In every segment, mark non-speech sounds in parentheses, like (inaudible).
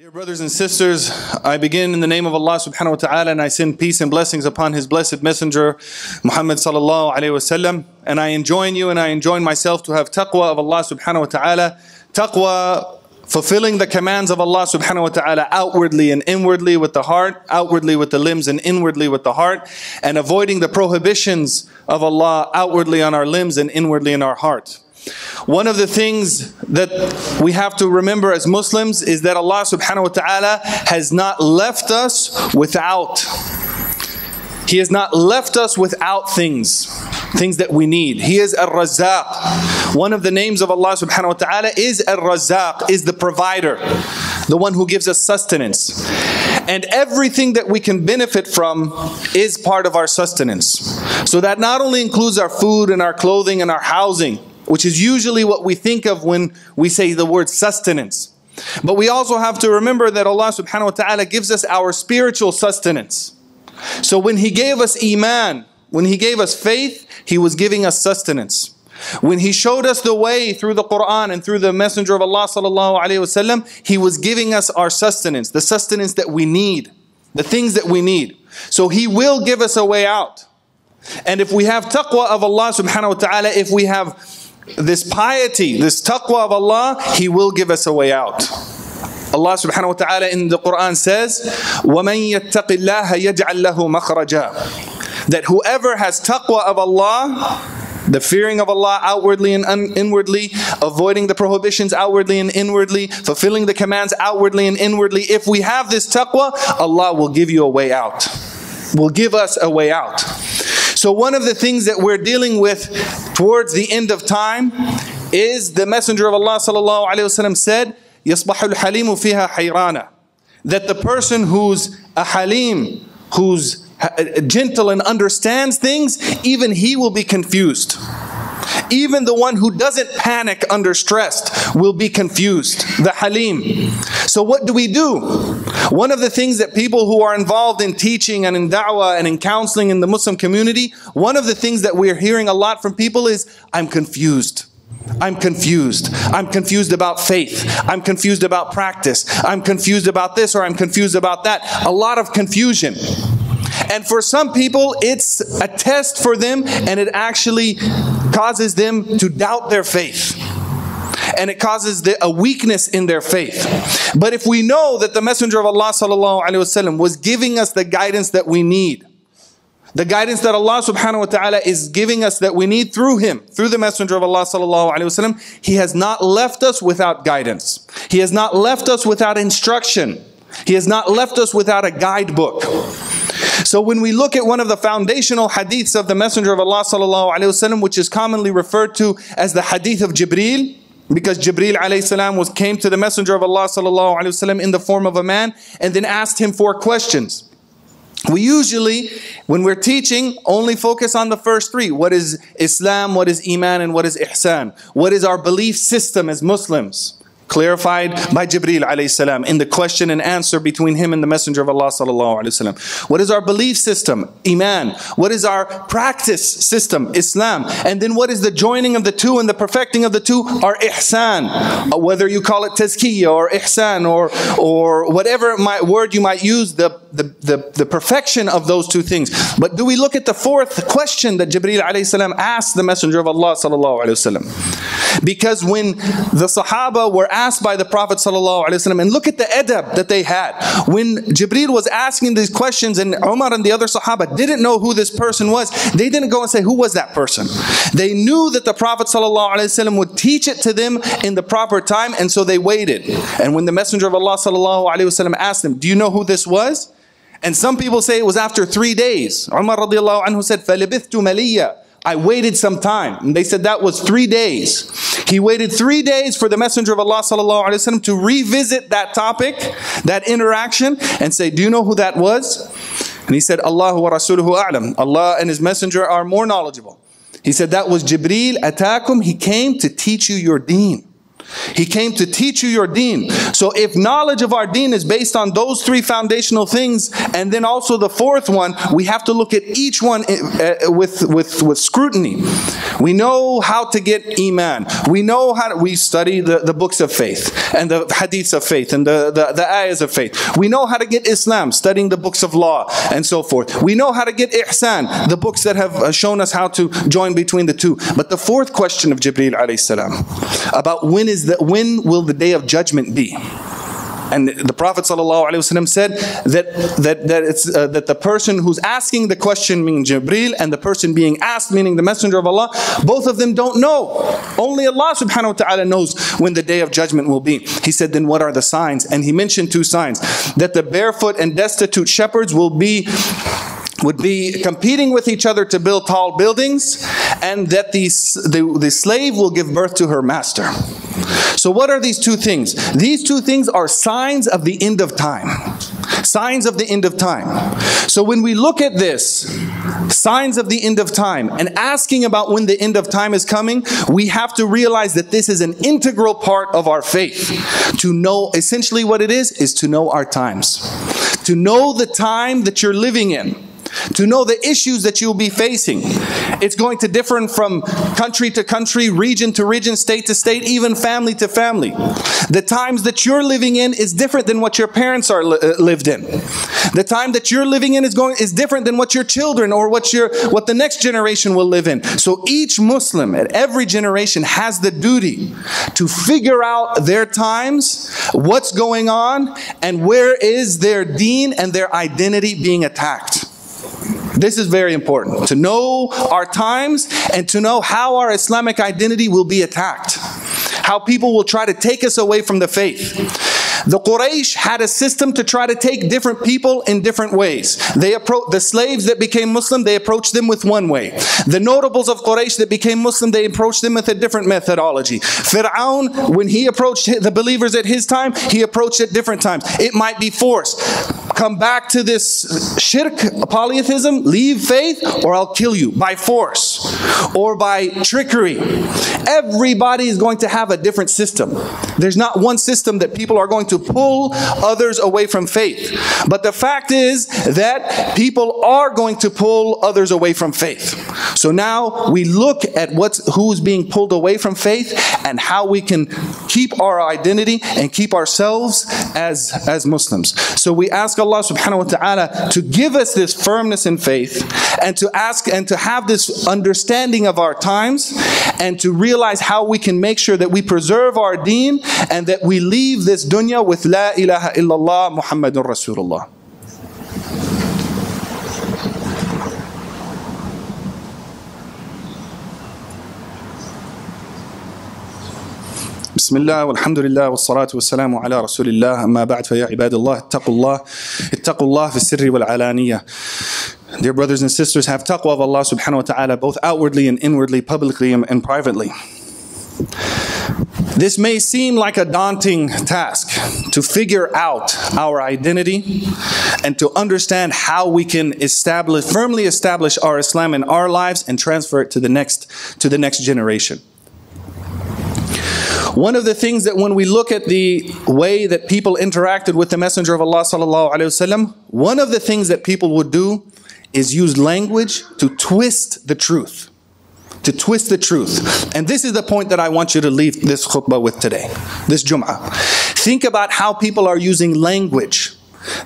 Dear brothers and sisters, I begin in the name of Allah subhanahu wa ta'ala and I send peace and blessings upon His blessed messenger Muhammad sallallahu alayhi wasallam. And I enjoin you and I enjoin myself to have taqwa of Allah subhanahu wa ta'ala. Taqwa fulfilling the commands of Allah subhanahu wa ta'ala outwardly and inwardly with the heart, outwardly with the limbs and inwardly with the heart, and avoiding the prohibitions of Allah outwardly on our limbs and inwardly in our heart. One of the things that we have to remember as Muslims is that Allah subhanahu wa ta'ala has not left us without. He has not left us without things, things that we need. He is Ar-Razzaq. One of the names of Allah subhanahu wa ta'ala is Ar-Razzaq, is the provider, the one who gives us sustenance. And everything that we can benefit from is part of our sustenance. So that not only includes our food and our clothing and our housing, which is usually what we think of when we say the word sustenance. But we also have to remember that Allah subhanahu wa ta'ala gives us our spiritual sustenance. So when He gave us Iman, when He gave us faith, He was giving us sustenance. When He showed us the way through the Quran and through the Messenger of Allah sallallahu alaihi wasallam, He was giving us our sustenance, the sustenance that we need, the things that we need. So He will give us a way out. And if we have taqwa of Allah subhanahu wa ta'ala, if we have this piety, this taqwa of Allah, He will give us a way out. Allah subhanahu wa ta'ala in the Quran says, وَمَن يَتَّقِ اللَّهَ يَجْعَل لَهُ مَخْرَجًا That whoever has taqwa of Allah, the fearing of Allah outwardly and inwardly, avoiding the prohibitions outwardly and inwardly, fulfilling the commands outwardly and inwardly. If we have this taqwa, Allah will give you a way out. Will give us a way out. So one of the things that we're dealing with towards the end of time is the Messenger of Allah sallallahu alaihi wasallam said, يصبح الحليم فيها حيرانا. That the person who's a halim, who's gentle and understands things, even he will be confused. Even the one who doesn't panic under stress will be confused. The halim. So what do we do? One of the things that people who are involved in teaching and in da'wah and in counseling in the Muslim community, one of the things that we're hearing a lot from people is, I'm confused. I'm confused. I'm confused about faith. I'm confused about practice. I'm confused about this or I'm confused about that. A lot of confusion. And for some people, it's a test for them and it actually causes them to doubt their faith. And it causes the, a weakness in their faith. But if we know that the Messenger of Allah وسلم, was giving us the guidance that we need, the guidance that Allah subhanahu wa ta'ala is giving us that we need through him, through the Messenger of Allah sallallahu alayhi wasallam, he has not left us without guidance. He has not left us without instruction. He has not left us without a guidebook. So when we look at one of the foundational hadiths of the Messenger of Allah sallallahu alaihi wasallam, which is commonly referred to as the hadith of Jibril, because Jibril alayhi was came to the Messenger of Allah sallallahu alaihi wasallam in the form of a man and then asked him four questions. We usually, when we're teaching, only focus on the first three. What is Islam, what is Iman, and what is Ihsan? What is our belief system as Muslims? Clarified by Jibril alayhi salam in the question and answer between him and the Messenger of Allah sallallahu alayhi wasallam. What is our belief system? Iman. What is our practice system? Islam. And then what is the joining of the two and the perfecting of the two? Our ihsan. Uh, whether you call it tazkiyah or ihsan or or whatever word you might use, the, the, the, the perfection of those two things. But do we look at the fourth question that Jibreel alayhi asked the Messenger of Allah sallallahu alayhi wasallam? Because when the Sahaba were asked by the Prophet sallallahu alayhi wasallam, and look at the adab that they had. When Jibreel was asking these questions and Umar and the other Sahaba didn't know who this person was, they didn't go and say, who was that person? They knew that the Prophet sallallahu alayhi wasallam would teach it to them in the proper time and so they waited. And when the Messenger of Allah sallallahu alayhi wasallam asked them, do you know who this was? And some people say it was after three days. Umar radiallahu anhu said, فَلِبِثْتُ مَلِيًّا I waited some time. And they said that was three days. He waited three days for the Messenger of Allah وسلم, to revisit that topic, that interaction, and say, Do you know who that was? And he said, Allah wa Rasuluhu a'lam. Allah and His Messenger are more knowledgeable. He said, That was Jibreel Atakum. He came to teach you your deen. He came to teach you your deen. So if knowledge of our deen is based on those three foundational things, and then also the fourth one, we have to look at each one uh, with, with, with scrutiny. We know how to get iman. We know how to, we study the, the books of faith and the hadiths of faith and the, the, the ayahs of faith. We know how to get Islam, studying the books of law and so forth. We know how to get ihsan, the books that have uh, shown us how to join between the two. But the fourth question of Jibreel alayhi salam about when is the when will the day of judgment be? And the Prophet ﷺ said that that that it's uh, that the person who's asking the question, meaning Jibril, and the person being asked, meaning the Messenger of Allah, both of them don't know. Only Allah Subhanahu wa Taala knows when the day of judgment will be. He said, then what are the signs? And he mentioned two signs: that the barefoot and destitute shepherds will be would be competing with each other to build tall buildings, and that the, the, the slave will give birth to her master. So, what are these two things? These two things are signs of the end of time. Signs of the end of time. So, when we look at this, signs of the end of time, and asking about when the end of time is coming, we have to realize that this is an integral part of our faith. To know essentially what it is, is to know our times. To know the time that you're living in to know the issues that you'll be facing. It's going to differ from country to country, region to region, state to state, even family to family. The times that you're living in is different than what your parents are li uh, lived in. The time that you're living in is going is different than what your children or what your what the next generation will live in. So each Muslim at every generation has the duty to figure out their times, what's going on, and where is their deen and their identity being attacked. This is very important to know our times and to know how our Islamic identity will be attacked, how people will try to take us away from the faith. The Quraysh had a system to try to take different people in different ways. They approached the slaves that became Muslim, they approached them with one way. The notables of Quraysh that became Muslim, they approached them with a different methodology. Fir'aun, when he approached the believers at his time, he approached at different times. It might be force. Come back to this shirk, polytheism, leave faith, or I'll kill you by force or by trickery. Everybody is going to have a different system. There's not one system that people are going to pull others away from faith. But the fact is that people are going to pull others away from faith. So now we look at what's who's being pulled away from faith and how we can keep our identity and keep ourselves as as Muslims. So we ask Allah subhanahu wa ta'ala to give us this firmness in faith and to ask and to have this understanding of our times and to realize how we can make sure that we preserve our deen and that we leave this dunya with La ilaha illallah Muhammadun Rasulullah. بسم الله والحمد لله والصلاة والسلام على رسول الله أما بعد فيا عباد الله اتقوا الله اتقوا الله في السر والعلانية Dear brothers and sisters, have taqwa of Allah subhanahu wa ta'ala both outwardly and inwardly, publicly and privately. This may seem like a daunting task to figure out our identity and to understand how we can establish, firmly establish our Islam in our lives and transfer it to the next, to the next generation. One of the things that when we look at the way that people interacted with the Messenger of Allah sallallahu alaihi wasallam, one of the things that people would do is use language to twist the truth to twist the truth. And this is the point that I want you to leave this khutbah with today, this Jum'ah. Think about how people are using language.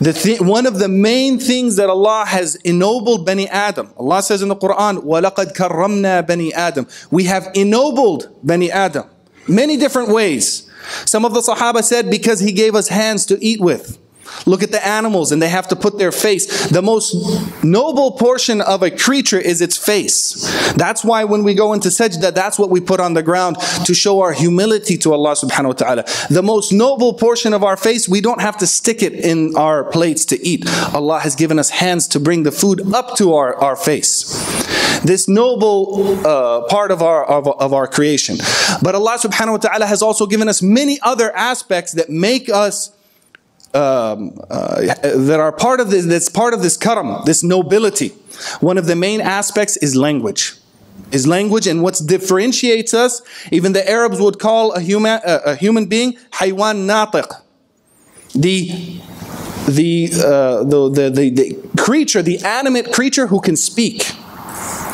The th one of the main things that Allah has ennobled Bani Adam. Allah says in the Quran, وَلَقَدْ كَرَّمْنَا بَنِي Adam. We have ennobled Bani Adam. Many different ways. Some of the Sahaba said because He gave us hands to eat with. Look at the animals and they have to put their face. The most noble portion of a creature is its face. That's why when we go into sajda, that's what we put on the ground to show our humility to Allah subhanahu wa ta'ala. The most noble portion of our face, we don't have to stick it in our plates to eat. Allah has given us hands to bring the food up to our, our face. This noble uh, part of our, of, of our creation. But Allah subhanahu wa ta'ala has also given us many other aspects that make us um, uh, that are part of this, that's part of this karam, this nobility. One of the main aspects is language. is language and what differentiates us. Even the Arabs would call a human, a, a human being haywan natiq. The, the, uh, the, the, the, the creature, the animate creature who can speak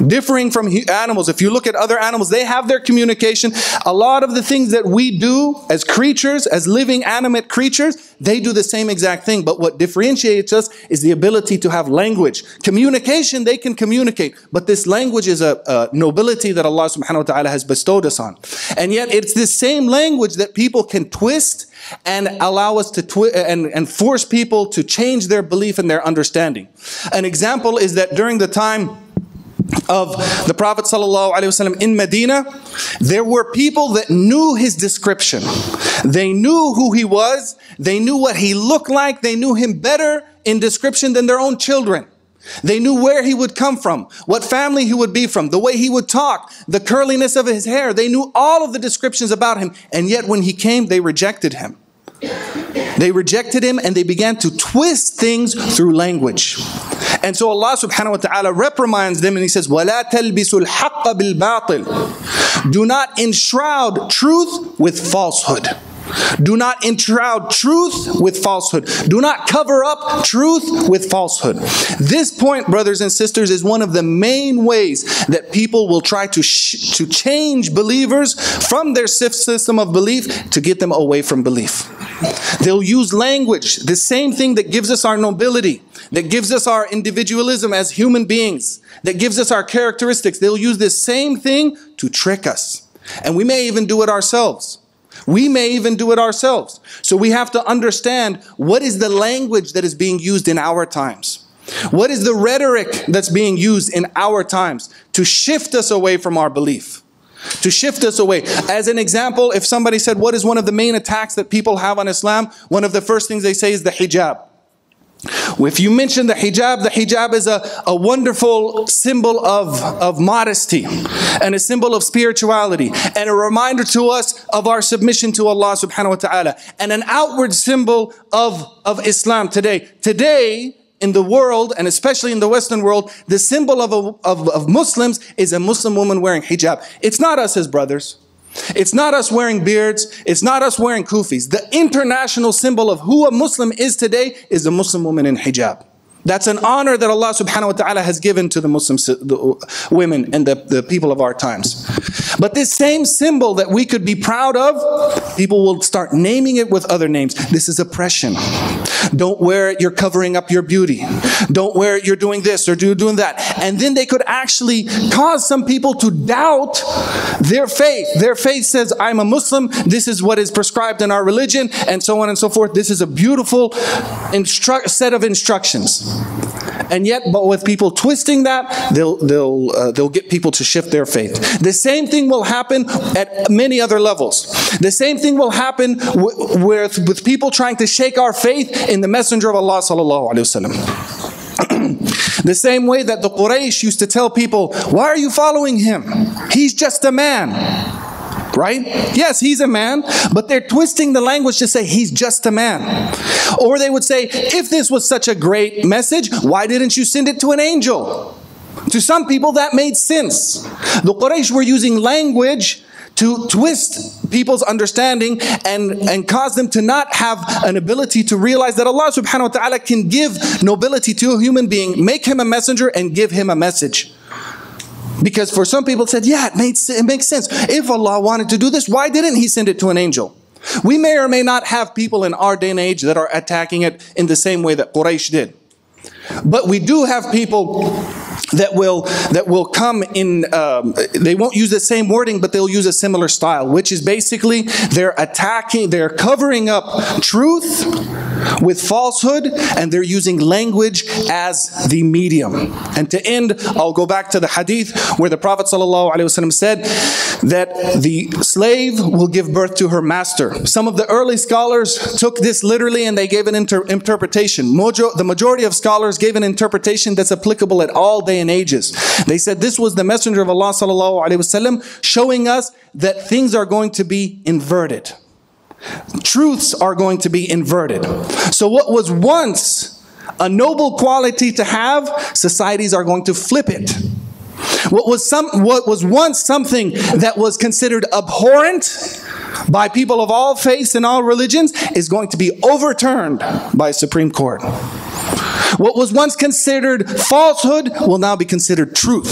differing from animals. If you look at other animals, they have their communication. A lot of the things that we do as creatures, as living animate creatures, they do the same exact thing. But what differentiates us is the ability to have language. Communication, they can communicate. But this language is a, a nobility that Allah subhanahu wa ta'ala has bestowed us on. And yet it's the same language that people can twist and allow us to twi- and, and force people to change their belief and their understanding. An example is that during the time of the Prophet ﷺ in Medina, there were people that knew his description. They knew who he was. They knew what he looked like. They knew him better in description than their own children. They knew where he would come from, what family he would be from, the way he would talk, the curliness of his hair. They knew all of the descriptions about him. And yet when he came, they rejected him. They rejected him and they began to twist things through language. And so Allah subhanahu wa ta'ala reprimands them and He says, وَلَا تَلْبِسُوا الْحَقَّ بِالْبَاطِلِ Do not enshroud truth with falsehood. Do not enshroud truth with falsehood. Do not cover up truth with falsehood. This point, brothers and sisters, is one of the main ways that people will try to, sh- to change believers from their system of belief to get them away from belief. They'll use language, the same thing that gives us our nobility, that gives us our individualism as human beings, that gives us our characteristics. They'll use this same thing to trick us. And we may even do it ourselves. We may even do it ourselves. So we have to understand what is the language that is being used in our times. What is the rhetoric that's being used in our times to shift us away from our belief? To shift us away. As an example, if somebody said, What is one of the main attacks that people have on Islam? One of the first things they say is the hijab. If you mention the hijab, the hijab is a, a wonderful symbol of, of modesty and a symbol of spirituality and a reminder to us of our submission to Allah subhanahu wa ta'ala and an outward symbol of, of Islam today. Today, in the world, and especially in the Western world, the symbol of, a, of, of Muslims is a Muslim woman wearing hijab. It's not us as brothers. It's not us wearing beards. It's not us wearing kufis. The international symbol of who a Muslim is today is a Muslim woman in hijab. That's an honor that Allah subhanahu wa ta'ala has given to the Muslim the women and the, the people of our times. But this same symbol that we could be proud of, people will start naming it with other names. This is oppression. Don't wear it, you're covering up your beauty. Don't wear it, you're doing this or do doing that. And then they could actually cause some people to doubt their faith. Their faith says, I'm a Muslim, this is what is prescribed in our religion, and so on and so forth. This is a beautiful set of instructions. And yet, but with people twisting that, they'll, they'll, uh, they'll get people to shift their faith. The same thing will happen at many other levels. The same thing will happen w- with, with people trying to shake our faith in the Messenger of Allah sallallahu alaihi wasallam. (clears throat) the same way that the Quraysh used to tell people, why are you following him? He's just a man right? Yes, he's a man, but they're twisting the language to say he's just a man. Or they would say, if this was such a great message, why didn't you send it to an angel? To some people, that made sense. The Quraysh were using language to twist people's understanding and, and cause them to not have an ability to realize that Allah subhanahu wa ta'ala can give nobility to a human being, make him a messenger, and give him a message. Because for some people said, yeah, it, made, it makes sense. If Allah wanted to do this, why didn't He send it to an angel? We may or may not have people in our day and age that are attacking it in the same way that Quraysh did. But we do have people that will that will come in um, they won't use the same wording but they'll use a similar style which is basically they're attacking they're covering up truth with falsehood and they're using language as the medium. And to end i'll go back to the hadith where the prophet ﷺ said that the slave will give birth to her master. Some of the early scholars took this literally and they gave an inter- interpretation. Mojo, the majority of scholars gave an interpretation that's applicable at all. Day and ages. They said this was the messenger of Allah sallallahu alaihi wasallam showing us that things are going to be inverted. Truths are going to be inverted. So what was once a noble quality to have, societies are going to flip it. What was some what was once something that was considered abhorrent by people of all faiths and all religions is going to be overturned by a Supreme Court. What was once considered falsehood will now be considered truth.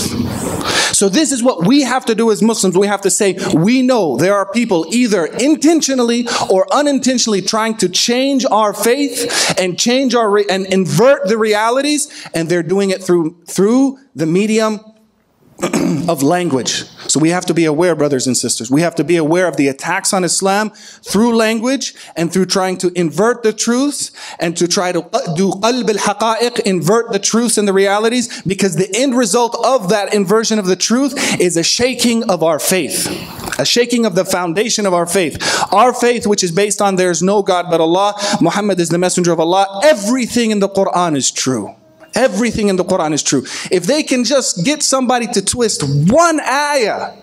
So, this is what we have to do as Muslims. We have to say, we know there are people either intentionally or unintentionally trying to change our faith and change our re- and invert the realities, and they're doing it through, through the medium (clears throat) of language. So we have to be aware, brothers and sisters. We have to be aware of the attacks on Islam through language and through trying to invert the truths and to try to uh, do qalb al-haqa'iq, invert the truths and the realities, because the end result of that inversion of the truth is a shaking of our faith. A shaking of the foundation of our faith. Our faith, which is based on there's no God but Allah, Muhammad is the messenger of Allah, everything in the Quran is true. Everything in the Quran is true. If they can just get somebody to twist one ayah,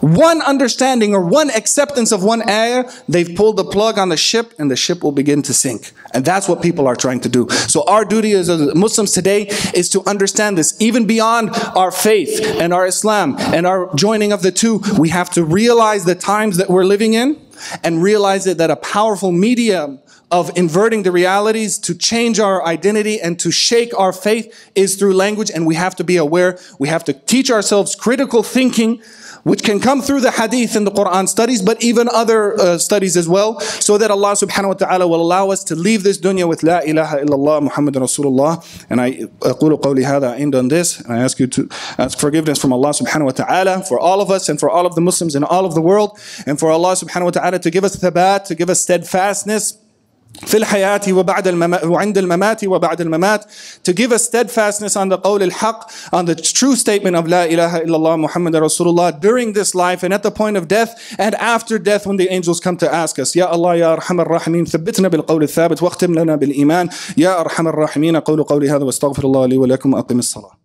one understanding or one acceptance of one ayah, they've pulled the plug on the ship and the ship will begin to sink. And that's what people are trying to do. So our duty as Muslims today is to understand this. Even beyond our faith and our Islam and our joining of the two, we have to realize the times that we're living in and realize it that a powerful medium of inverting the realities to change our identity and to shake our faith is through language. And we have to be aware we have to teach ourselves critical thinking which can come through the hadith and the quran studies but even other uh, studies as well so that allah subhanahu wa ta'ala will allow us to leave this dunya with la ilaha illallah muhammadun rasulullah. And i aqulu qawli hada end on this. And i ask you to ask forgiveness from allah subhanahu wa ta'ala for all of us and for all of the muslims in all of the world and for allah subhanahu wa ta'ala to give us thabat to give us steadfastness في الحياة وبعد الممات وعند الممات وبعد الممات to give us steadfastness on the قول الحق on the true statement of لا إله إلا الله محمد رسول الله during this life and at the point of death and after death when the angels come to ask us يا الله يا أرحم الراحمين ثبتنا بالقول الثابت واختم لنا بالإيمان يا أرحم الراحمين قول قولي هذا واستغفر الله لي ولكم وأقم الصلاة